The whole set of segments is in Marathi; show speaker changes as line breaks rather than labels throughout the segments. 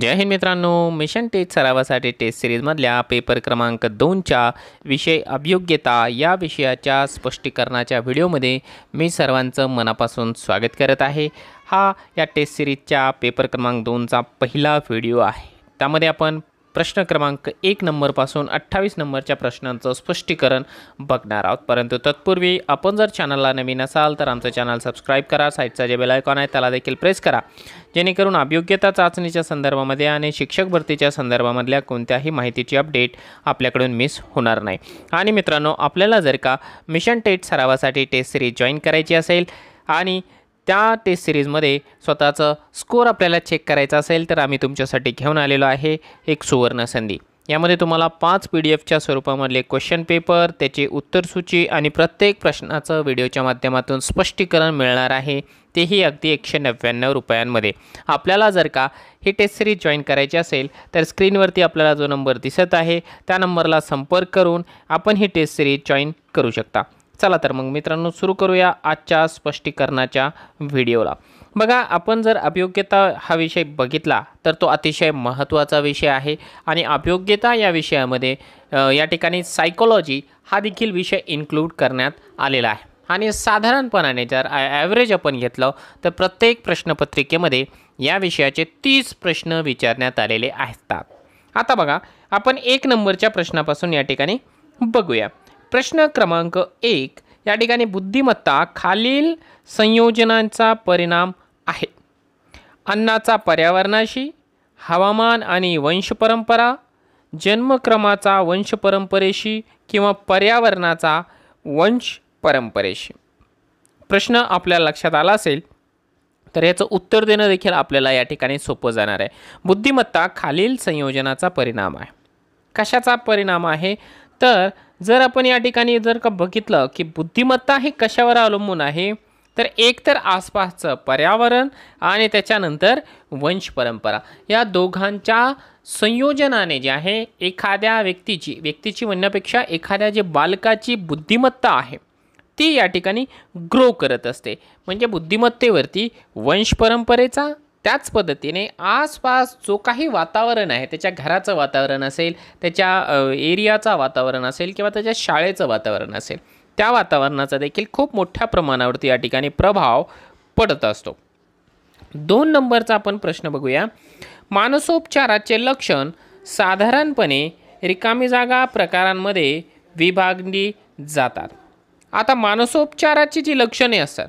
जय हिंद मित्रांनो मिशन टेस्ट सरावासाठी टेस्ट सिरीजमधल्या पेपर क्रमांक दोनच्या विषय अभियोग्यता या विषयाच्या स्पष्टीकरणाच्या व्हिडिओमध्ये मी सर्वांचं मनापासून स्वागत करत आहे. हा या टेस्ट सिरीजच्या पेपर क्रमांक दोनचा पहिला व्हिडिओ आहे. त्यामध्ये आपण प्रश्न क्रमांक एक नंबरपासून अठ्ठावीस नंबरच्या प्रश्नांचं स्पष्टीकरण बघणार आहोत. परंतु तत्पूर्वी आपण जर चॅनलला नवीन असाल तर आमचं चॅनल सबस्क्राईब करा साईटचा जे बेलायकॉन आहे त्याला देखील प्रेस करा. जेणेकरून अभियोग्यता चाचणीच्या संदर्भामध्ये आणि शिक्षक भरतीच्या संदर्भामधल्या कोणत्याही माहितीची अपडेट आपल्याकडून मिस होणार नाही. आणि मित्रांनो आपल्याला जर का मिशन टेट सरावासाठी टेस्ट सिरीज जॉईन करायची असेल आणि त्या टेस्ट सिरीजमध्ये स्वतःचं स्कोअर आपल्याला चेक करायचा असेल तर आम्ही तुमच्यासाठी घेऊन आलेलो आहे एक सुवर्ण संधी. यामध्ये तुम्हाला पाच पी डी एफच्या स्वरूपामधले क्वेश्चन पेपर त्याची उत्तरसूची आणि प्रत्येक प्रश्नाचं व्हिडिओच्या माध्यमातून स्पष्टीकरण मिळणार आहे. तेही अगदी एकशे नव्याण्णव रुपयांमध्ये. आपल्याला जर का ही टेस्ट सिरीज जॉईन करायची असेल तर स्क्रीनवरती आपल्याला जो नंबर दिसत आहे त्या नंबरला संपर्क करून आपण ही टेस्ट सिरीज जॉईन करू शकता. चला तर मग मित्रांनो सुरू करूया आजच्या स्पष्टीकरणाच्या व्हिडिओला. बघा आपण जर अभियोग्यता हा विषय बघितला तर तो अतिशय महत्त्वाचा विषय आहे आणि अभियोग्यता या विषयामध्ये या ठिकाणी सायकोलॉजी हा देखील विषय इन्क्लूड करण्यात आलेला आहे. आणि साधारणपणाने जर ॲव्हरेज आपण घेतलं तर प्रत्येक प्रश्नपत्रिकेमध्ये या विषयाचे तीस प्रश्न विचारण्यात आलेले असतात आता बघा आपण एक नंबरच्या प्रश्नापासून या ठिकाणी बघूया. प्रश्न क्रमांक एक या ठिकाणी बुद्धिमत्ता खालील संयोजनांचा परिणाम आहे. अन्नाचा पर्यावरणाशी हवामान आणि वंशपरंपरा जन्मक्रमाचा वंशपरंपरेशी किंवा पर्यावरणाचा वंश परंपरेशी प्रश्न आपल्या लक्षात आला असेल तर याचं उत्तर देणं देखील आपल्याला या ठिकाणी सोपं जाणार आहे. बुद्धिमत्ता खालील संयोजनाचा परिणाम आहे. कशाचा परिणाम आहे? तर जर आपण या ठिकाणी जर का बघितलं की बुद्धिमत्ता ही कशावर अवलंबून आहे तर एक तर आसपासचं पर्यावरण आणि त्याच्यानंतर वंश परंपरा. या दोघांच्या संयोजनाने जे आहे एखाद्या व्यक्तीची व्यक्तीची म्हणण्यापेक्षा एखाद्या जे बालकाची बुद्धिमत्ता आहे ती या ठिकाणी ग्रो करत असते. म्हणजे बुद्धिमत्तेवरती वंश परंपरेचा त्याच पद्धतीने आसपास जो काही वातावरण आहे त्याच्या घराचं वातावरण असेल त्याच्या एरियाचं वातावरण असेल किंवा त्याच्या शाळेचं वातावरण असेल त्या वातावरणाचा देखील खूप मोठ्या प्रमाणावरती या ठिकाणी प्रभाव पडत असतो. दोन नंबरचा आपण प्रश्न बघूया. मानसोपचाराचे लक्षण साधारणपणे रिकामी जागा प्रकारांमध्ये विभागली जातात. आता मानसोपचाराची जी लक्षणे असतात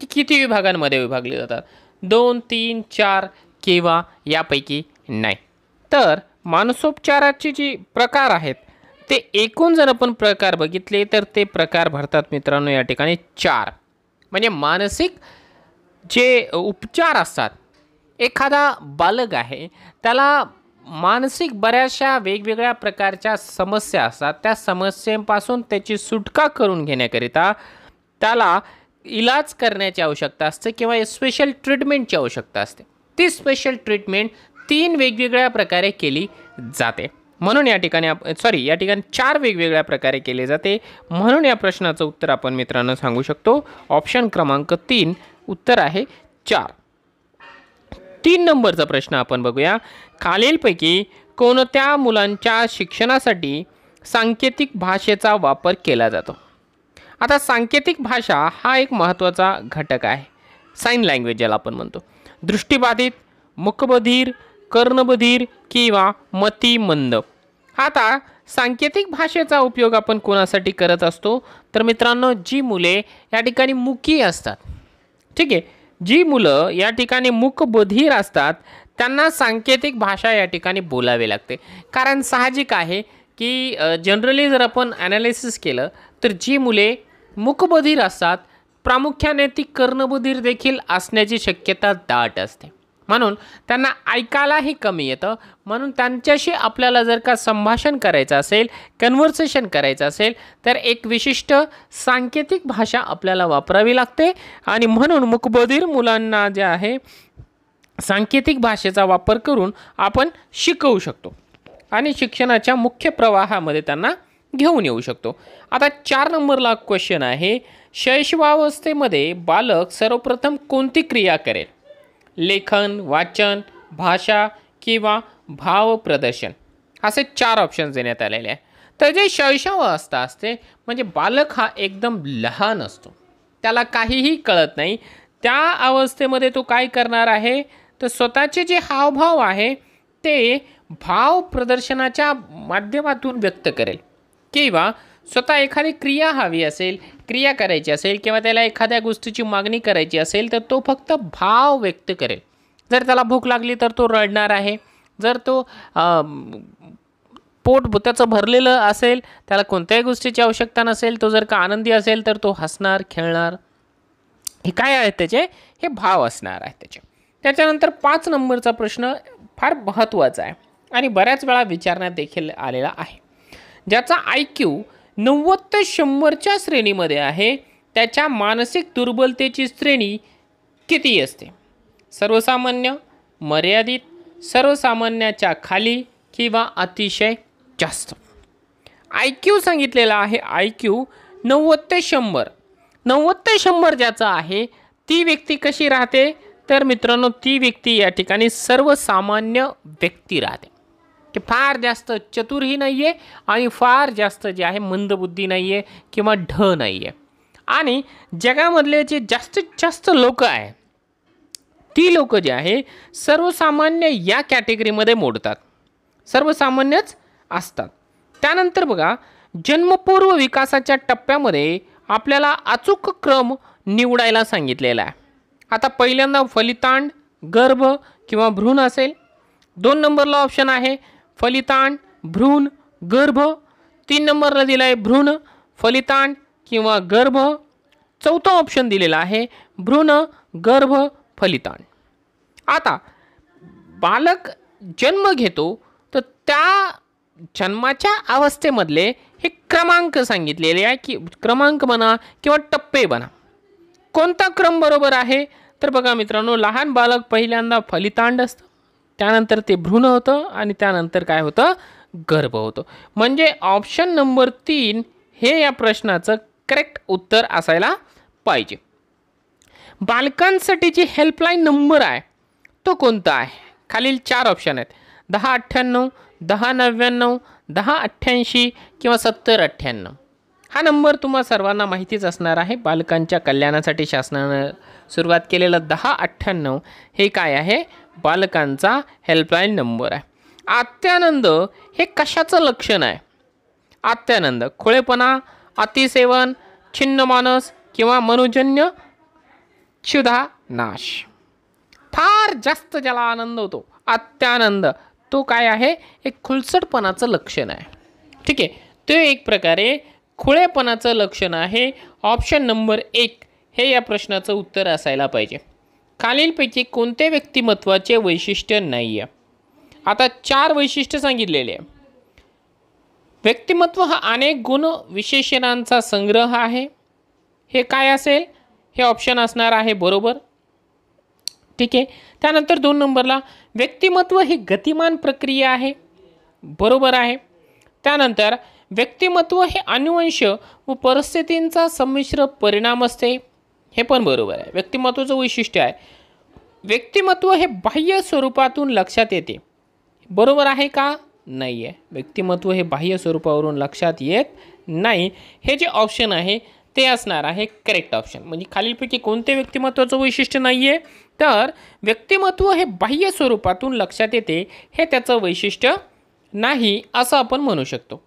ती किती विभागांमध्ये विभागली जातात? दोन तीन चार किंवा यापैकी नाही. तर मानसोपचाराचे जी प्रकार आहेत ते एकूण जर आपण प्रकार बघितले तर ते प्रकार भरतात मित्रांनो या ठिकाणी चार. म्हणजे मानसिक जे उपचार असतात एखादा बालक आहे त्याला मानसिक बऱ्याचशा वेगवेगळ्या प्रकारच्या समस्या असतात. त्या समस्येपासून त्याची सुटका करून घेण्याकरिता त्याला इलाज करण्याची आवश्यकता असते किंवा स्पेशल ट्रीटमेंटची आवश्यकता असते. ती स्पेशल ट्रीटमेंट तीन वेगवेगळ्या प्रकारे केली जाते. म्हणून या ठिकाणी आप सॉरी या ठिकाणी चार वेगवेगळ्या प्रकारे केले जाते. म्हणून या प्रश्नाचं उत्तर आपण मित्रांनो सांगू शकतो. ऑप्शन क्रमांक तीन उत्तर आहे चार. तीन नंबरचा प्रश्न आपण बघूया. खालीलपैकी कोणत्या मुलांच्या शिक्षणासाठी सांकेतिक भाषेचा वापर केला जातो? आता सांकेतिक भाषा हा एक महत्त्वाचा घटक आहे. साईन लँग्वेज ज्याला आपण म्हणतो. दृष्टीबाधित मुकबधीर कर्णबधीर किंवा मतिमंद. आता सांकेतिक भाषेचा उपयोग आपण कोणासाठी करत असतो? तर मित्रांनो जी मुले या ठिकाणी मुकी असतात. ठीक आहे? जी मुलं या ठिकाणी मुखबधीर असतात त्यांना सांकेतिक भाषा या ठिकाणी बोलावी लागते. कारण साहजिक आहे की जनरली जर आपण ॲनालिसिस केलं तर जी मुले मुखबधीर असतात प्रामुख्याने ती कर्णबधीर देखील असण्याची शक्यता दाट असते. म्हणून त्यांना ऐकायलाही कमी येतं. म्हणून त्यांच्याशी आपल्याला जर का संभाषण करायचं असेल कन्व्हर्सेशन करायचं असेल तर एक विशिष्ट सांकेतिक भाषा आपल्याला वापरावी लागते. आणि म्हणून मुकबधीर मुलांना जे आहे सांकेतिक भाषेचा वापर करून आपण शिकवू शकतो. आणि शिक्षणाच्या मुख्य प्रवाहामध्ये त्यांना घेऊन येऊ शकतो. आता चार नंबरला क्वेश्चन आहे शैशवावस्थेमध्ये बालक सर्वप्रथम कोणती क्रिया करेल? लेखन वाचन भाषा किंवा भाव प्रदर्शन? असे चार ऑप्शन्स देण्यात आलेले आहे. तर जे शैशवावस्था असते म्हणजे बालक हा एकदम लहान असतो. त्याला काहीही कळत नाही. त्या अवस्थेमध्ये तो काय करणार आहे? तर स्वतःचे जे हावभाव आहे ते भाव प्रदर्शनाच्या माध्यमातून व्यक्त करेल. किंवा स्वतः एखादी क्रिया हवी असेल क्रिया करायची असेल किंवा त्याला एखाद्या गोष्टीची मागणी करायची असेल तर तो फक्त भाव व्यक्त करेल. जर त्याला भूक लागली तर तो रडणार आहे. जर तो पोट त्याचं भरलेलं असेल त्याला कोणत्याही गोष्टीची आवश्यकता नसेल तो जर का आनंदी असेल तर तो हसणार खेळणार. हे काय आहेत त्याचे? हे भाव असणार आहेत त्याचे. त्याच्यानंतर पाच नंबरचा प्रश्न फार महत्त्वाचा आहे आणि बऱ्याच वेळा विचारण्यात देखील आलेला आहे. ज्याचा आय क्यू नव्वद ते शंभरच्या श्रेणीमध्ये आहे त्याच्या मानसिक दुर्बलतेची श्रेणी किती असते? सर्वसामान्य मर्यादित सर्वसामान्याच्या खाली किंवा अतिशय जास्त. आय क्यू सांगितलेला आहे आय क्यू नव्वद ते शंभर. नव्वद ते शंभर ज्याचा आहे ती व्यक्ती कशी राहते? तर मित्रांनो ती व्यक्ती या ठिकाणी सर्वसामान्य व्यक्ती राहते. की फार जास्त चतुरही नाही आहे आणि फार जास्त जे आहे मंदबुद्धी नाही आहे किंवा ढ नाही आहे आणि जगामधले जे जास्तीत जास्त लोक आहे ती लोक जे आहे सर्वसामान्य या कॅटेगरीमध्ये मोडतात. सर्वसामान्यच असतात. त्यानंतर बघा जन्मपूर्व विकासाच्या टप्प्यामध्ये आपल्याला अचूक क्रम निवडायला सांगितलेला आहे. आता पहिल्यांदा फलितांड गर्भ किंवा भ्रूण असेल. दोन नंबरला ऑप्शन आहे फलितांड भ्रूण गर्भ. तीन नंबरला दिला आहे भ्रूण फलितांड किंवा गर्भ. चौथा ऑप्शन दिलेला आहे भ्रूण गर्भ फलितांड आता बालक जन्म घेतो तर त्या जन्माच्या अवस्थेमधले हे क्रमांक सांगितलेले आहे की क्रमांक म्हणा किंवा टप्पे बना कोणता क्रम बरोबर आहे? तर बघा मित्रांनो लहान बालक पहिल्यांदा फलितांड असतं. त्यानंतर ते भ्रूण होतं आणि त्यानंतर काय होतं? गर्भ होतं. म्हणजे ऑप्शन नंबर तीन हे या प्रश्नाचं करेक्ट उत्तर असायला पाहिजे. बालकांसाठी जे हेल्पलाईन नंबर आहे तो कोणता आहे? खालील चार ऑप्शन आहेत. दहा अठ्ठ्याण्णव दहा नव्याण्णव दहा अठ्ठ्याऐंशी किंवा सत्तर अठ्ठ्याण्णव. हा नंबर तुम्हा सर्वांना माहितीच असणार आहे. बालकांच्या कल्याणासाठी शासनानं सुरुवात केलेलं दहा अठ्ठ्याण्णव हे काय आहे? बालकांचा हेल्पलाईन नंबर आहे. आत्यानंद हे कशाचं लक्षण आहे? आत्यानंद खोळेपणा अतिसेवन छिन्नमानस किंवा मनोजन्य क्षुधा नाश. फार जास्त ज्याला आनंद होतो. आत्यानंद तो काय आहे? एक खुलसटपणाचं लक्षण आहे. ठीक आहे. ते एक प्रकारे खुळेपणाचं लक्षण आहे. ऑप्शन नंबर एक हे या प्रश्नाचं उत्तर असायला पाहिजे. खालीलपैकी कोणते व्यक्तिमत्वाचे वैशिष्ट्य नाही आहे आता चार वैशिष्ट्य सांगितलेले. आहे व्यक्तिमत्व हा अनेक गुण विशेषणांचा संग्रह आहे. हे काय असेल? हे ऑप्शन असणार आहे बरोबर. ठीक आहे. त्यानंतर दोन नंबरला व्यक्तिमत्व ही गतिमान प्रक्रिया आहे. बरोबर आहे. त्यानंतर व्यक्तिमत्व हे अनुवंश व परिस्थितींचा संमिश्र परिणाम असते. हे पण बरोबर आहे. व्यक्तिमत्वाचं वैशिष्ट्य आहे. व्यक्तिमत्व हे बाह्य स्वरूपातून लक्षात येते. बरोबर आहे का? नाही आहे व्यक्तिमत्व हे बाह्य स्वरूपावरून लक्षात येत नाही. हे जे ऑप्शन आहे ते असणार आहे करेक्ट ऑप्शन म्हणजे खालीलपैकी कोणते व्यक्तिमत्वाचं वैशिष्ट्य नाही आहे तर व्यक्तिमत्व हे बाह्य स्वरूपातून लक्षात येते. हे त्याचं वैशिष्ट्य नाही असं आपण म्हणू शकतो.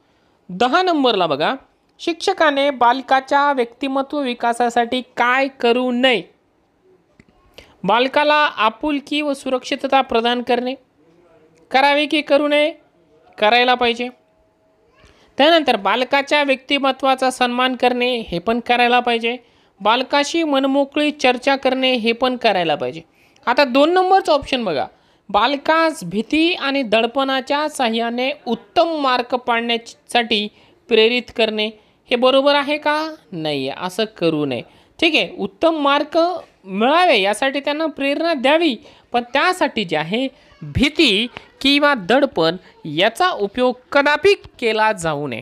दहा नंबरला बघा. शिक्षकाने बालकाच्या व्यक्तिमत्व विकासासाठी काय करू नये? बालकाला आपुलकी व सुरक्षितता प्रदान करणे. करावे की करू नये? करायला पाहिजे. त्यानंतर बालकाच्या व्यक्तिमत्वाचा सन्मान करणे हे पण करायला पाहिजे. बालकाशी मनमोकळी चर्चा करणे हे पण करायला पाहिजे. आता दोन नंबरचं ऑप्शन बघा. बालकास भीती आणि दडपणाच्या साह्याने उत्तम मार्क पाडण्यासाठी प्रेरित करणे हे बरोबर आहे का? नाही आहे असं करू नये. ठीक आहे उत्तम मार्क मिळावे यासाठी त्यांना प्रेरणा द्यावी पण त्यासाठी जे आहे भीती किंवा दडपण याचा उपयोग कदापि केला जाऊ नये.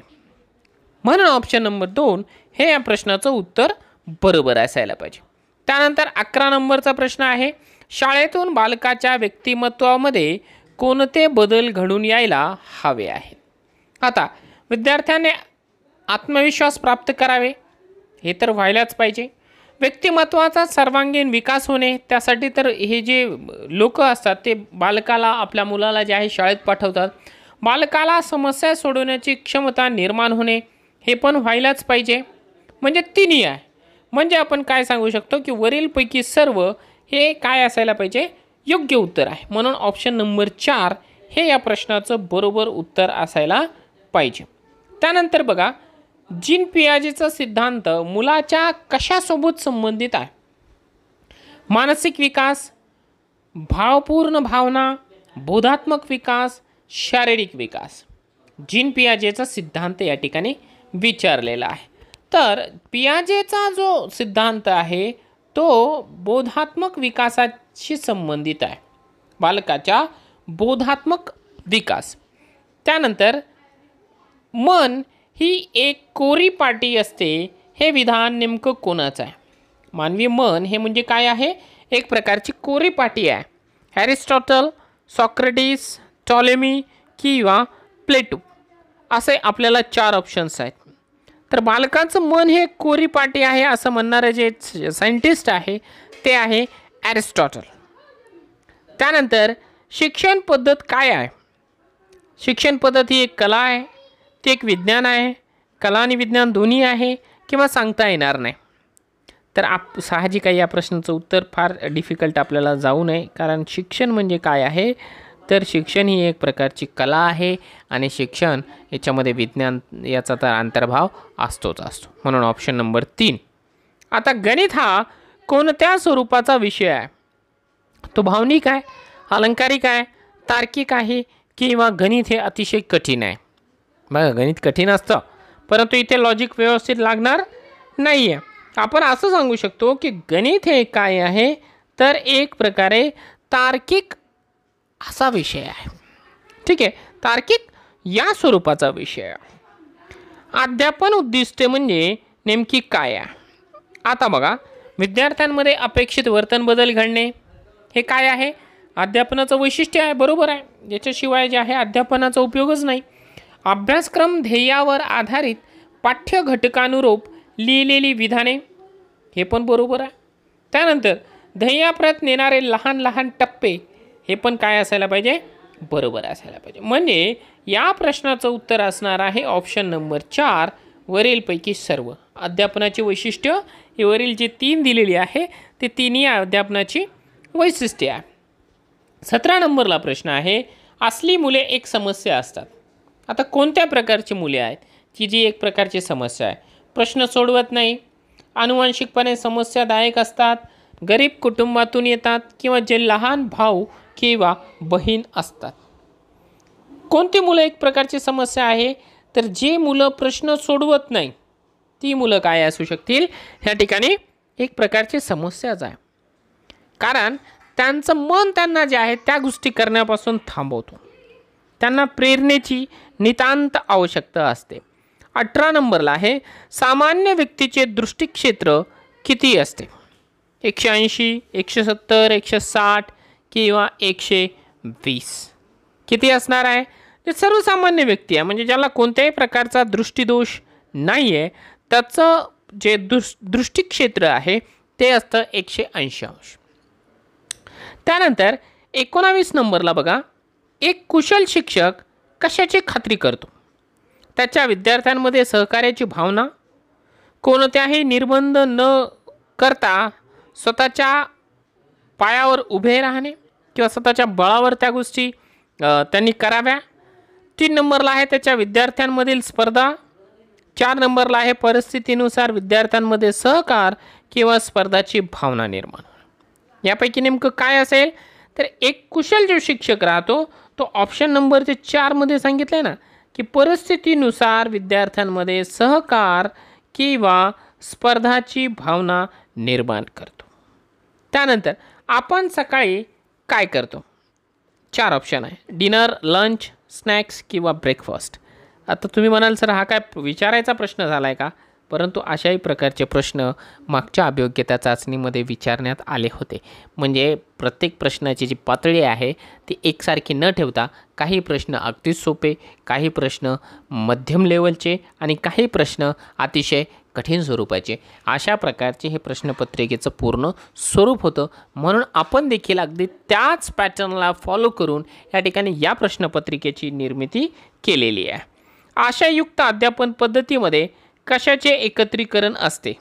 म्हणून ऑप्शन नंबर दोन हे या प्रश्नाचं उत्तर बरोबर असायला पाहिजे. त्यानंतर अकरा नंबरचा प्रश्न आहे. शाळेतून बालकाच्या व्यक्तिमत्वामध्ये कोणते बदल घडून यायला हवे आहेत? आता विद्यार्थ्याने आत्मविश्वास प्राप्त करावे हे तर व्हायलाच पाहिजे. व्यक्तिमत्वाचा सर्वांगीण विकास होणे त्यासाठी तर हे जे लोक असतात ते बालकाला आपल्या मुलाला जे आहे शाळेत पाठवतात. बालकाला समस्या सोडवण्याची क्षमता निर्माण होणे हे पण व्हायलाच पाहिजे. म्हणजे तिन्ही आहे. म्हणजे आपण काय सांगू शकतो की वरीलपैकी सर्व हे काय असायला पाहिजे? योग्य उत्तर आहे. म्हणून ऑप्शन नंबर चार हे या प्रश्नाचं बरोबर उत्तर असायला पाहिजे. त्यानंतर बघा जिन पियाजेचा सिद्धांत मुलाच्या कशासोबत संबंधित आहे? मानसिक विकास भावपूर्ण भावना बोधात्मक विकास शारीरिक विकास. जिन पियाजेचा सिद्धांत या ठिकाणी विचारलेला आहे. तर पियाजेचा जो सिद्धांत आहे तो बोधात्मक विकासाशी संबंधित आहे. बालकाच्या बोधात्मक विकास. त्यानंतर मन ही एक कोरी पाटी असते हे विधान नेमकं कोणाचं आहे? मानवी मन हे म्हणजे काय आहे? एक प्रकारची कोरी पाटी आहे. हॅरिस्टॉटल सॉक्रेटिस टॉलेमी किंवा प्लेटू. असे आपल्याला चार ऑप्शन्स आहेत. तर बालकाचं मन हे कोरी पाटी आहे असं म्हणणारं जे सायंटिस्ट आहे ते आहे ॲरिस्टॉटल त्यानंतर शिक्षण पद्धत काय आहे? शिक्षण पद्धत ही एक कला आहे ती एक विज्ञान आहे कला आणि विज्ञान दोन्ही आहे किंवा सांगता येणार नाही? तर आप साहजिक आहे या प्रश्नाचं उत्तर फार डिफिकल्ट आपल्याला जाऊ नये कारण शिक्षण म्हणजे काय आहे? तर शिक्षण ही एक प्रकारची कला आहे आणि शिक्षण याच्यामध्ये विज्ञान याचा तर अंतर्भाव असतोच असतो. म्हणून ऑप्शन नंबर तीन. आता गणित हा कोणत्या स्वरूपाचा विषय आहे? तो भावनिक आहे अलंकारिक आहे तार्किक आहे किंवा गणित हे अतिशय कठीण आहे? बघा गणित कठीण असतं परंतु इथे लॉजिक व्यवस्थित लागणार नाही आहे आपण असं सांगू शकतो की गणित हे काय आहे? तर एक प्रकारे तार्किक असा विषय आहे. ठीक आहे? तार्किक या स्वरूपाचा विषय अध्यापन उद्दिष्टे म्हणजे नेमकी काय आहे? आता बघा विद्यार्थ्यांमध्ये अपेक्षित वर्तन बदल घडणे हे काय आहे? अध्यापनाचं वैशिष्ट्य आहे बरोबर आहे. याच्याशिवाय जे आहे अध्यापनाचा उपयोगच नाही. अभ्यासक्रम ध्येयावर आधारित पाठ्य घटकानुरूप लिहिलेली विधाने हे पण बरोबर आहे. त्यानंतर ध्येयाप्रत नेणारे लहान लहान टप्पे हे पण काय असायला पाहिजे? बरोबर असायला पाहिजे. म्हणजे या प्रश्नाचं उत्तर असणार आहे ऑप्शन नंबर चार वरीलपैकी सर्व. अध्यापनाची वैशिष्ट्य हे वरील जे तीन दिलेली आहे ते तिन्ही अध्यापनाची वैशिष्ट्ये आहे. सतरा नंबरला प्रश्न आहे असली मुले एक समस्या असतात. आता कोणत्या प्रकारची मुले आहेत? की जी एक प्रकारची समस्या आहे. प्रश्न सोडवत नाही. अनुवांशिकपणे समस्यादायक असतात. गरीब कुटुंबातून येतात किंवा जे लहान भाऊ किंवा बहीण असतात. कोणती मुलं एक प्रकारची समस्या आहे? तर जे मुलं प्रश्न सोडवत नाही ती मुलं काय असू शकतील? ह्या ठिकाणी एक प्रकारची समस्याच आहे. कारण त्यांचं मन त्यांना जे आहे त्या गोष्टी करण्यापासून थांबवतो. त्यांना प्रेरणेची नितांत आवश्यकता असते. अठरा नंबरला आहे सामान्य व्यक्तीचे दृष्टिक्षेत्र किती असते? एकशे ऐंशी एकशे सत्तर एकशे साठ किंवा एकशे वीस. किती असणार आहे? जे सर्वसामान्य व्यक्ती आहे म्हणजे ज्याला कोणत्याही प्रकारचा दृष्टीदोष नाही आहे त्याचं जे दृष् दृष्टिक्षेत्र आहे ते असतं एकशे ऐंशी अंश. त्यानंतर एकोणावीस नंबरला बघा एक कुशल शिक्षक कशाची खात्री करतो? त्याच्या विद्यार्थ्यांमध्ये सहकार्याची भावना? कोणत्याही निर्बंध न करता स्वतःच्या पायावर उभे राहणे किंवा स्वतःच्या बळावर त्या गोष्टी त्यांनी कराव्या. तीन नंबरला आहे त्याच्या विद्यार्थ्यांमधील स्पर्धा. चार नंबरला आहे परिस्थितीनुसार विद्यार्थ्यांमध्ये सहकार किंवा स्पर्धाची भावना निर्माण यापैकी नेमकं काय असेल? तर एक कुशल जो शिक्षक राहतो तो ऑप्शन नंबर जे चारमध्ये सांगितलं आहे ना की परिस्थितीनुसार विद्यार्थ्यांमध्ये सहकार किंवा स्पर्धाची भावना निर्माण करतो. त्यानंतर आपण सकाळी काय करतो? चार ऑप्शन आहे. डिनर लंच स्नॅक्स किंवा ब्रेकफास्ट आता तुम्ही म्हणाल सर हा काय विचारायचा प्रश्न झाला आहे का? परंतु अशाही प्रकारचे प्रश्न मागच्या अभियोग्यता चाचणीमध्ये विचारण्यात आले होते. म्हणजे प्रत्येक प्रश्नाची जी पातळी आहे ती एकसारखी न ठेवता काही प्रश्न अगदीच सोपे काही प्रश्न मध्यम लेवलचे आणि काही प्रश्न अतिशय कठीण स्वरूपाचे अशा प्रकारचे हे प्रश्नपत्रिकेचं पूर्ण स्वरूप होतं. म्हणून आपण देखील अगदी त्याच पॅटर्नला फॉलो करून या ठिकाणी या प्रश्नपत्रिकेची निर्मिती केलेली आहे. आशययुक्त अध्यापन पद्धतीमध्ये कशाचे एकत्रीकरण असते?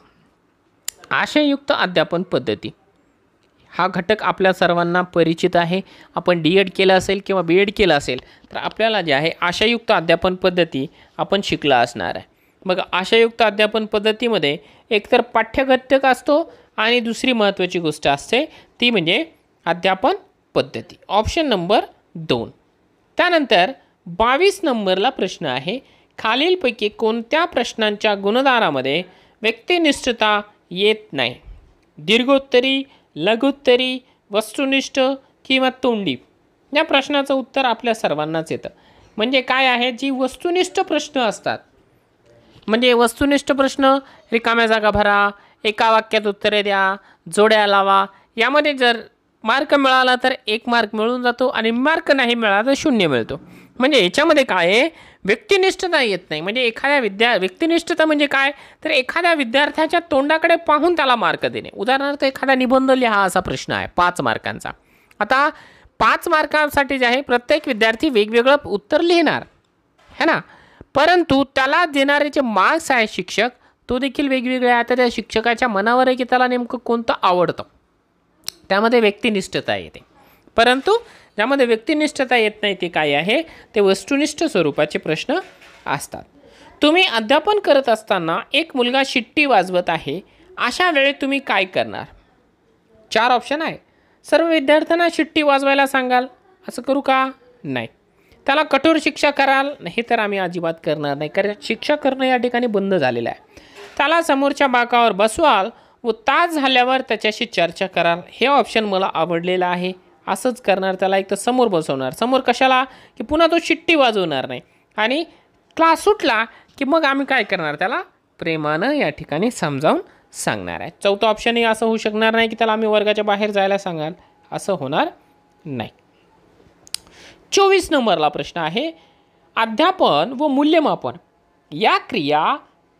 आशययुक्त अध्यापन पद्धती. हा घटक आपल्या सर्वांना परिचित आहे. आपण डी एड केलं असेल किंवा बी एड केलं असेल तर आपल्याला जे आहे आशययुक्त अध्यापन पद्धती आपण शिकला असणार आहे. मग आशायुक्त अध्यापन पद्धतीमध्ये एकतर पाठ्यघटक असतो आणि दुसरी महत्त्वाची गोष्ट असते ती म्हणजे अध्यापन पद्धती. ऑप्शन नंबर दोन. त्यानंतर बावीस नंबरला प्रश्न आहे खालीलपैकी कोणत्या प्रश्नांच्या गुणदानामध्ये व्यक्तिनिष्ठता येत नाही? दीर्घोत्तरी लघुत्तरी वस्तुनिष्ठ किंवा तोंडी? या प्रश्नाचं उत्तर आपल्या सर्वांनाच येतं. म्हणजे काय आहे? जी वस्तुनिष्ठ प्रश्न असतात म्हणजे वस्तुनिष्ठ प्रश्न रिकाम्या जागा भरा एका वाक्यात उत्तरे द्या जोड्या लावा. यामध्ये जर मार्क मिळाला तर एक मार्क मिळून जातो आणि मार्क नाही मिळाला तर शून्य मिळतो. म्हणजे याच्यामध्ये काय आहे? व्यक्तिनिष्ठता येत नाही. म्हणजे एखाद्या विद्या व्यक्तिनिष्ठता म्हणजे काय? तर एखाद्या विद्यार्थ्याच्या तोंडाकडे पाहून त्याला मार्क देणे. उदाहरणार्थ एखादा निबंध लिहा असा प्रश्न आहे पाच मार्कांचा. आता पाच मार्कांसाठी जे आहे प्रत्येक विद्यार्थी वेगवेगळं उत्तर लिहिणार. है ना? परंतु त्याला देणारे जे मार्क्स आहे शिक्षक तो देखील वेगवेगळे आहे आता त्या शिक्षकाच्या मनावर आहे की त्याला नेमकं कोणतं आवडतं? त्यामध्ये व्यक्तिनिष्ठता येते. परंतु ज्यामध्ये व्यक्तिनिष्ठता येत नाही ते काय आहे? ते वस्तुनिष्ठ स्वरूपाचे प्रश्न असतात. तुम्ही अध्यापन करत असताना एक मुलगा शिट्टी वाजवत आहे. अशा वेळेत तुम्ही काय करणार? चार ऑप्शन आहे. सर्व विद्यार्थ्यांना शिट्टी वाजवायला सांगाल. असं करू का? नाही. त्याला कठोर शिक्षा कराल हे तर आम्ही अजिबात करणार नाही. कारण शिक्षा करणं या ठिकाणी बंद झालेलं आहे. त्याला समोरच्या बाकावर बसवाल व तास झाल्यावर त्याच्याशी चर्चा कराल. हे ऑप्शन मला आवडलेलं आहे. असंच करणार त्याला एक तर समोर बसवणार. समोर कशाला? की पुन्हा तो शिट्टी वाजवणार नाही. आणि क्लास सुटला की मग आम्ही काय करणार? त्याला प्रेमानं या ठिकाणी समजावून सांगणार आहे. चौथं ऑप्शनही असं होऊ शकणार नाही की त्याला आम्ही वर्गाच्या बाहेर जायला सांगाल. असं होणार नाही. चोवीस नंबरला प्रश्न आहे. अध्यापन व मूल्यमापन. या क्रिया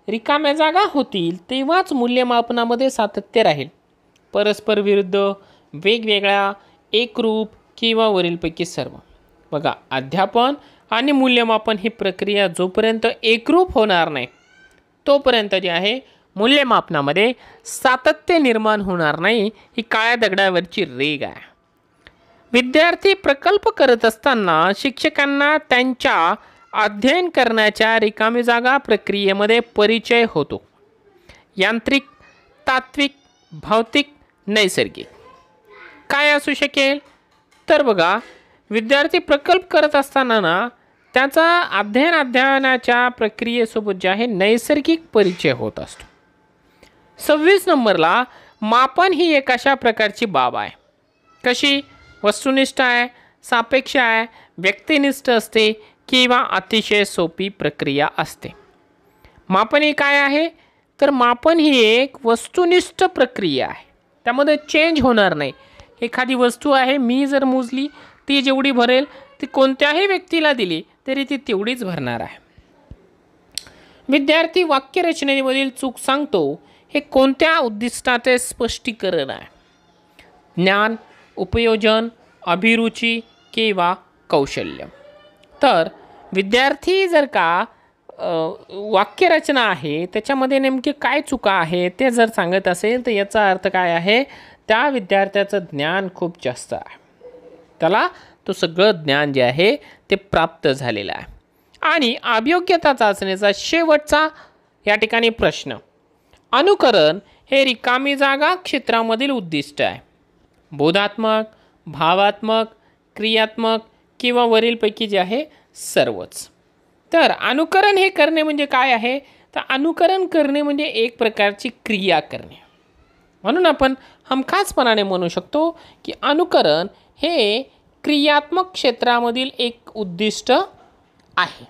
रिकाम्या जागा होतील तेव्हाच मूल्यमापनामध्ये सातत्य राहील. परस्पर विरुद्ध वेगवेगळ्या एकरूप किंवा वरीलपैकी सर्व. बघा अध्यापन आणि मूल्यमापन ही प्रक्रिया जोपर्यंत एकरूप होणार नाही तोपर्यंत जे आहे मूल्यमापनामध्ये सातत्य निर्माण होणार नाही ही काळ्या दगडावरची रेग आहे. विद्यार्थी प्रकल्प करत असताना शिक्षकांना त्यांच्या अध्ययन करण्याच्या रिकामी जागा प्रक्रियेमध्ये परिचय होतो. यांत्रिक तात्विक भौतिक नैसर्गिक. काय असू शकेल? तर बघा विद्यार्थी प्रकल्प करत असताना ना त्याचा अध्ययन अध्ययनाच्या प्रक्रियेसोबत जे आहे नैसर्गिक परिचय होत असतो. सव्वीस नंबरला मापन ही एक अशा प्रकारची बाब आहे. कशी? वस्तुनिष्ठ आहे सापेक्ष आहे व्यक्तिनिष्ठ असते किंवा अतिशय सोपी प्रक्रिया असते. मापन ही काय आहे? तर मापन ही एक वस्तुनिष्ठ प्रक्रिया आहे. त्यामध्ये चेंज होणार नाही. एखादी वस्तू आहे मी जर मोजली ती जेवढी भरेल ती कोणत्याही व्यक्तीला दिली तरी ती तेवढीच भरणार आहे. विद्यार्थी वाक्यरचनेमधील चूक सांगतो हे कोणत्या उद्दिष्टाचे स्पष्टीकरण आहे? ज्ञान उपयोजन अभिरुची किंवा कौशल्य. तर विद्यार्थी जर का वाक्यरचना आहे त्याच्यामध्ये नेमके काय चुका आहे ते जर सांगत असेल तर याचा अर्थ काय आहे? त्या विद्यार्थ्याचं ज्ञान खूप जास्त आहे. त्याला तो सगळं ज्ञान जे आहे ते प्राप्त झालेलं आहे. आणि अभियोग्यता चाचणीचा शेवटचा या ठिकाणी प्रश्न. अनुकरण हे रिकामी जागा क्षेत्रामधील उद्दिष्ट आहे. बोधात्मक भावात्मक क्रियात्मक किंवा वरीलपैकी जे आहे सर्वच. तर अनुकरण हे करणे म्हणजे काय आहे? तर अनुकरण करणे म्हणजे एक प्रकारची क्रिया करणे. म्हणून आपण हमखासपणाने म्हणू शकतो की अनुकरण हे क्रियात्मक क्षेत्रामधील एक उद्दिष्ट आहे.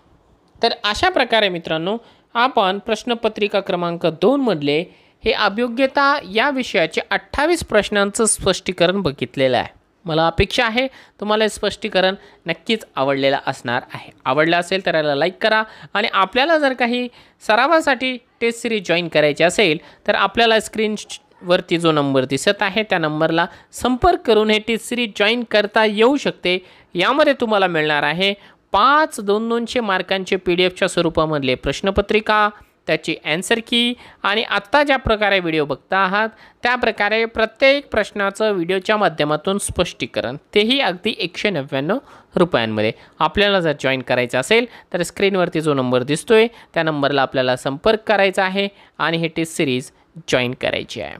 तर अशा प्रकारे मित्रांनो आपण प्रश्नपत्रिका क्रमांक दोनमधले हे अभियोग्यता या विषयाचे अठ्ठावीस प्रश्नांचं स्पष्टीकरण बघितलेलं आहे. मला अपेक्षा आहे तुम्हाला हे स्पष्टीकरण नक्कीच आवडलेलं असणार आहे. आवडलं असेल तर याला लाईक करा आणि आपल्याला जर काही सरावासाठी टेस्ट सिरीज जॉईन करायची असेल तर आपल्याला स्क्रीन वरती जो नंबर दिसत आहे त्या नंबरला संपर्क करून हे टेस्ट सिरीज जॉईन करता येऊ शकते. यामध्ये तुम्हाला मिळणार आहे पाच दोन दोनशे मार्कांचे पी डी एफच्या स्वरूपामधले प्रश्नपत्रिका त्याची ॲन्सर की आणि आत्ता ज्या प्रकारे व्हिडिओ बघता आहात त्या प्रकारे प्रत्येक प्रश्नाचं व्हिडिओच्या माध्यमातून स्पष्टीकरण. तेही अगदी एकशे नव्याण्णव रुपयांमध्ये. आपल्याला जर जॉईन करायचं असेल तर स्क्रीनवरती जो नंबर दिसतोय त्या नंबरला आपल्याला संपर्क करायचा आहे आणि हे टेस्ट सिरीज जॉईन करायची आहे.